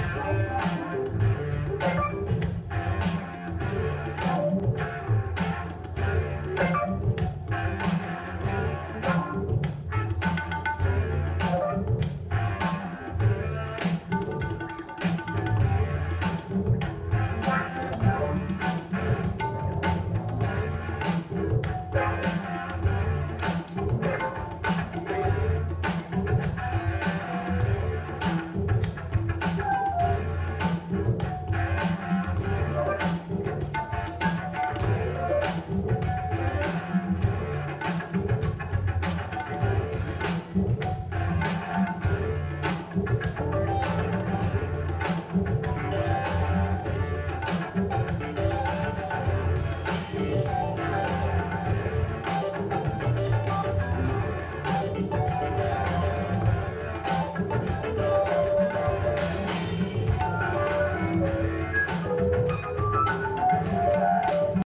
Ow.